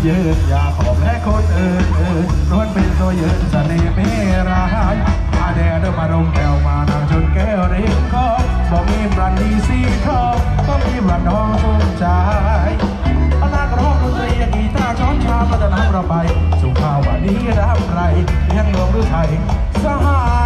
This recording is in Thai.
ทอนอะยาาขอบแพ้คนอื่นอื่นวนเป็นตัวยืนเสน่ห์เมรายมาแดดเดินมารงแก้วมานางชนแก้วริมคอบอกมีบรันดีสีทองก็มีบรันทองสมใจอนาองดนตรีกีตาร์ช้อนชามัาจะนำเราไปสู่ข้าววันนี้รับไรยังลงหรือไทยสหาย